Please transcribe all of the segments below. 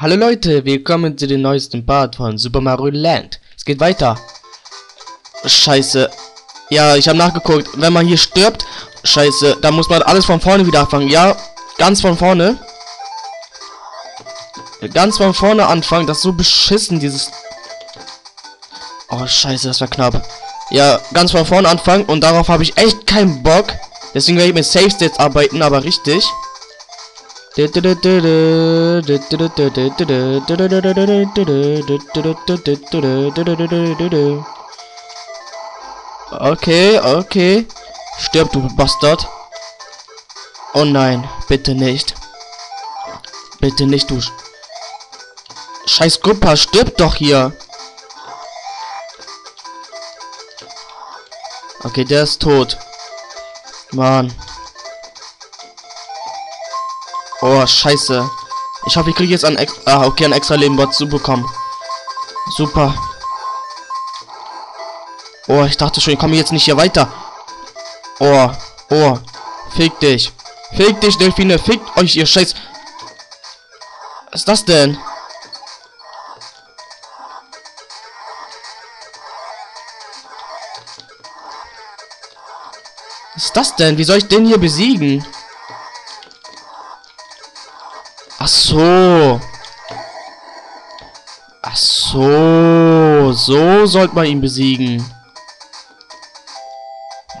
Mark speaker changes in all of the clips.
Speaker 1: Hallo Leute, willkommen zu dem neuesten Part von Super Mario Land. Es geht weiter. Scheiße. Ja, ich habe nachgeguckt. Wenn man hier stirbt, scheiße, dann muss man alles von vorne wieder anfangen. Ja, ganz von vorne. Ganz von vorne anfangen. Das ist so beschissen, dieses... Oh, scheiße, das war knapp. Ja, ganz von vorne anfangen und darauf habe ich echt keinen Bock. Deswegen werde ich mit Save States arbeiten, aber richtig. Okay, okay. Stirb, du Bastard. Oh nein, bitte nicht. Bitte nicht, du. Scheiß Gruppa, stirb doch hier. Okay, der ist tot. Mann. Oh, scheiße. Ich hoffe, ich kriege jetzt ein, ah, okay, ein extra Leben zu bekommen. Super. Oh, ich dachte schon, ich komme jetzt nicht hier weiter. Oh, oh. Fick dich. Fick dich, Delfine. Fickt euch, ihr Scheiß. Was ist das denn? Was ist das denn? Wie soll ich den hier besiegen? So. Ach so. So sollte man ihn besiegen.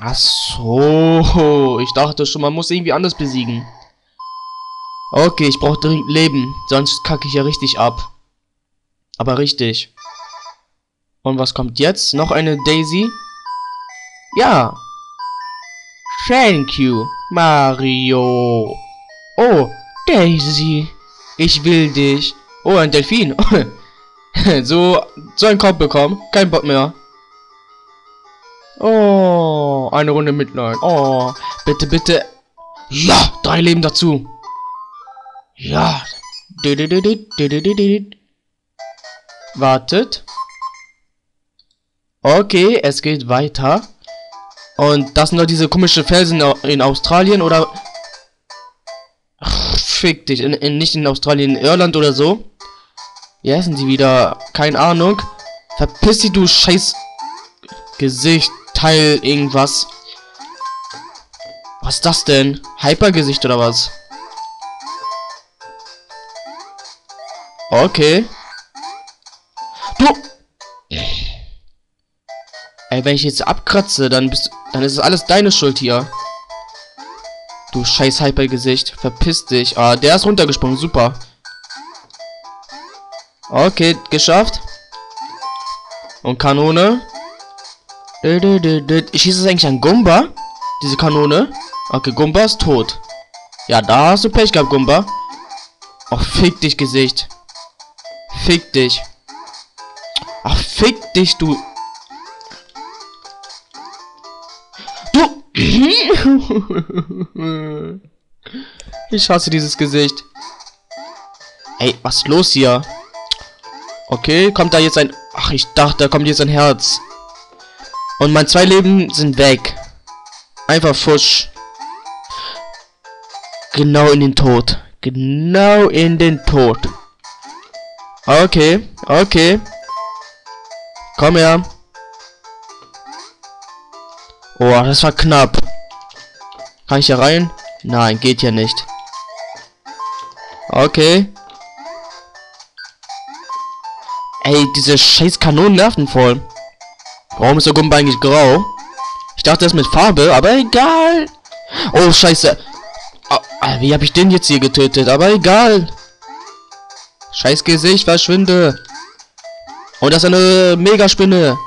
Speaker 1: Ach so. Ich dachte schon, man muss irgendwie anders besiegen. Okay, ich brauche dringend Leben. Sonst kacke ich ja richtig ab. Aber richtig. Und was kommt jetzt? Noch eine Daisy? Ja. Thank you, Mario. Oh, Daisy. Ich will dich. Oh, ein Delfin. so, so ein Kopf bekommen. Kein Bock mehr. Oh, eine Runde Mitleid. Oh, bitte, bitte. Ja, drei Leben dazu. Ja. Wartet. Okay, es geht weiter. Und das sind doch diese komischen Felsen in Australien oder Fick dich. In, in, nicht in Australien, in Irland oder so. Wie heißen die wieder? Keine Ahnung. Verpiss dich, du scheiß Gesicht, Teil, irgendwas. Was ist das denn? Hypergesicht oder was? Okay. Du! Ey, wenn ich jetzt abkratze, dann bist dann ist es alles deine Schuld hier. Du scheiß Hypergesicht. Verpiss dich. Ah, der ist runtergesprungen. Super. Okay, geschafft. Und Kanone. Ich schieße es eigentlich an Gumba. Diese Kanone. Okay, Gumba ist tot. Ja, da hast du Pech gehabt, Gumba. Ach, fick dich, Gesicht. Fick dich. Ach, fick dich, du ich hasse dieses Gesicht. Ey, was ist los hier? Okay, kommt da jetzt ein... Ach, ich dachte, da kommt jetzt ein Herz. Und mein zwei Leben sind weg. Einfach fusch. Genau in den Tod. Genau in den Tod. Okay, okay. Komm her. Oh, das war knapp. Kann ich hier rein? Nein, geht ja nicht. Okay. Ey, diese scheiß Kanonen nerven voll. Warum ist der Gumba eigentlich grau? Ich dachte, das mit Farbe, aber egal. Oh, scheiße. Oh, wie habe ich den jetzt hier getötet? Aber egal. Scheiß Gesicht, verschwinde. Und das ist eine Megaspinne.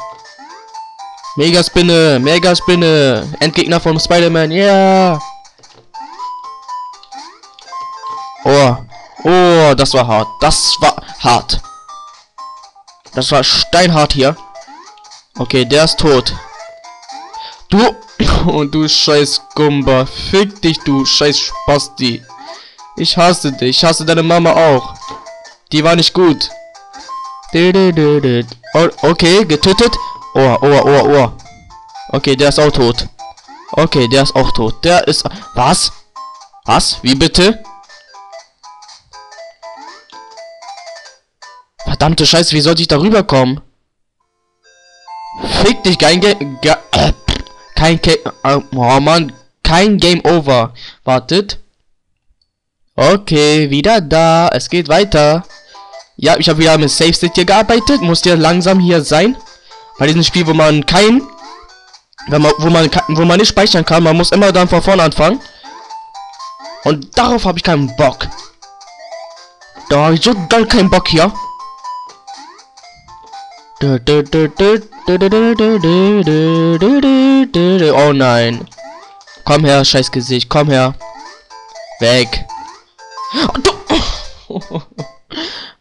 Speaker 1: Megaspinne, Megaspinne. Endgegner von Spider-Man, ja. Yeah. Oh, oh, das war hart. Das war hart. Das war steinhart hier. Okay, der ist tot. Du und du scheiß Gumba. Fick dich, du scheiß Spasti. Ich hasse dich. Ich hasse deine Mama auch. Die war nicht gut. Oh, okay, getötet. Oh, oh, oh, oh. Okay, der ist auch tot. Okay, der ist auch tot. Der ist... Was? Was? Wie bitte? Verdammte Scheiße, wie sollte ich darüber kommen? Fick dich, kein Game... Äh, kein. Äh, oh Mann, kein Game Over. Wartet. Okay, wieder da. Es geht weiter. Ja, ich habe wieder mit Safe State hier gearbeitet. Muss ja langsam hier sein. Bei diesem Spiel, wo man kein... Wenn man, wo man, wo man nicht speichern kann, man muss immer dann von vorne anfangen. Und darauf habe ich keinen Bock. Da habe ich so doll keinen Bock hier. Oh nein. Komm her, scheiß Gesicht, komm her. Weg.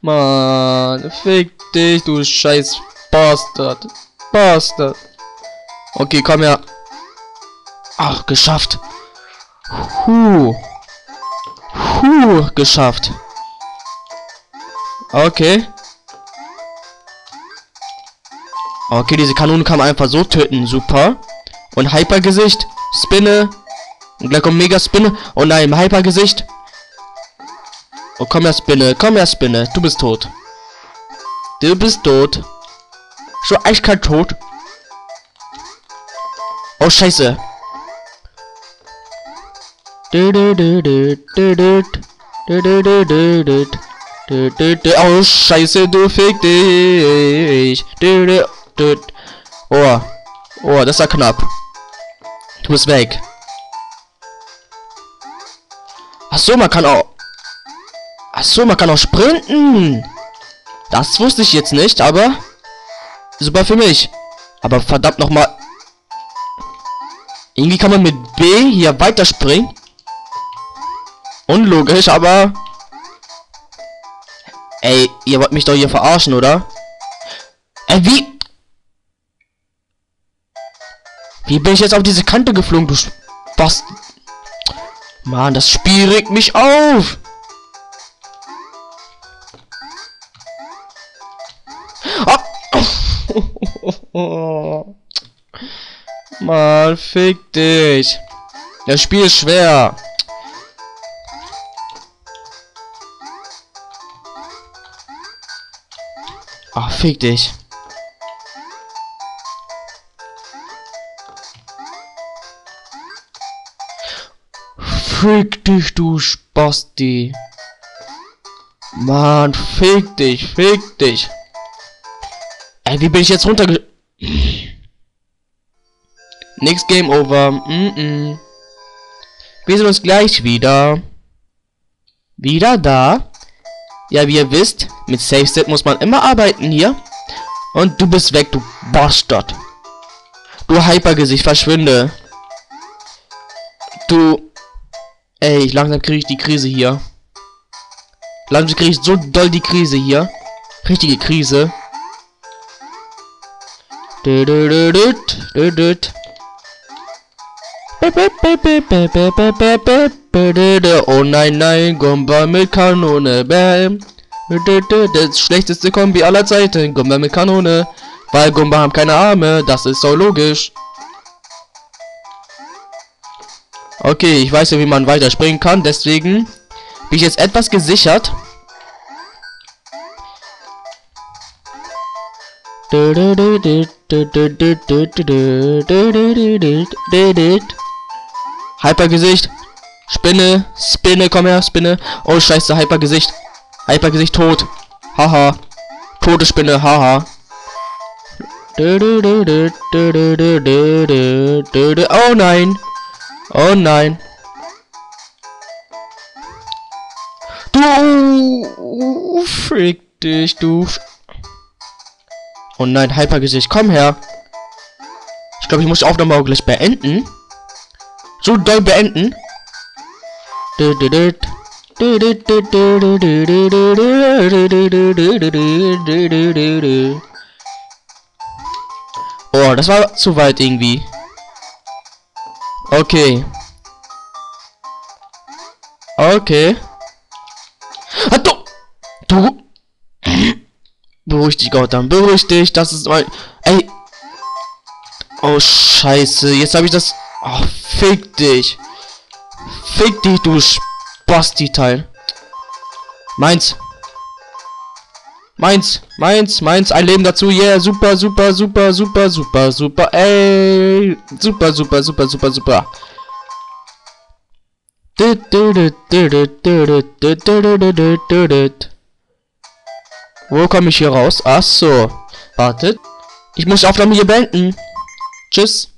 Speaker 1: Mann, fick dich, du scheiß Bastard. Bastard. Okay, komm her. Ach, geschafft. Huh. Huh, geschafft. Okay. Okay, diese Kanone kann man einfach so töten. Super. Und Hypergesicht. Spinne. Und gleich kommt Mega Spinne. Und nein, Hypergesicht. Oh, komm her, Spinne. Komm her, Spinne. Du bist tot. Du bist tot. So eiskalt tot. Oh, scheiße. Oh, scheiße, du fick dich. Oh. Oh, das war knapp. Du bist weg. Ach so, man kann auch... Ach so, man kann auch sprinten. Das wusste ich jetzt nicht, aber... Super für mich. Aber verdammt nochmal... Irgendwie kann man mit B hier weiterspringen. Unlogisch, aber... Ey, ihr wollt mich doch hier verarschen, oder? Ey, wie... Wie bin ich jetzt auf diese Kante geflogen, du Spaß? Mann, das Spiel regt mich auf. Mann, fick dich. Das Spiel ist schwer. Ach, fick dich. Fick dich, du Spasti. Mann, fick dich, fick dich. Ey, wie bin ich jetzt runterge... Nix Game Over. Mm -mm. Wir sehen uns gleich wieder. Wieder da. Ja, wie ihr wisst, mit Safe Set muss man immer arbeiten hier. Und du bist weg, du Bastard. Du Hypergesicht, verschwinde. Du Ey, langsam kriege ich die Krise hier. Langsam kriege ich so doll die Krise hier. Richtige Krise. Oh nein, nein, Gumba mit Kanone. Das schlechteste Kombi aller Zeiten, Gumba mit Kanone. Weil Gumba haben keine Arme, das ist so logisch. Okay, ich weiß ja, wie man weiter springen kann, deswegen bin ich jetzt etwas gesichert. Hypergesicht. Spinne. Spinne, komm her, Spinne. Oh, scheiße, Hypergesicht. Hypergesicht tot. Haha. Tote Spinne, haha. Oh nein. Oh nein. Du frick dich, du. Oh nein, Hypergesicht, komm her. Ich glaube, ich muss die Aufnahme auch gleich beenden. So doll beenden. Oh, das war zu weit irgendwie. Okay. Okay. Ah, du! Du! Beruhig dich, Gotham. Beruhig dich. Das ist mein... Ey. Oh, scheiße. Jetzt habe ich das... Oh, fick dich. Fick dich, du Spasti-Teil. Meins. Meins, meins, meins, ein Leben dazu, yeah, super, super, super, super, super, super, ey, super, super, super, super, super. Wo komme ich hier raus? Ach so. Wartet. Ich muss die Aufnahme hier beenden. Tschüss.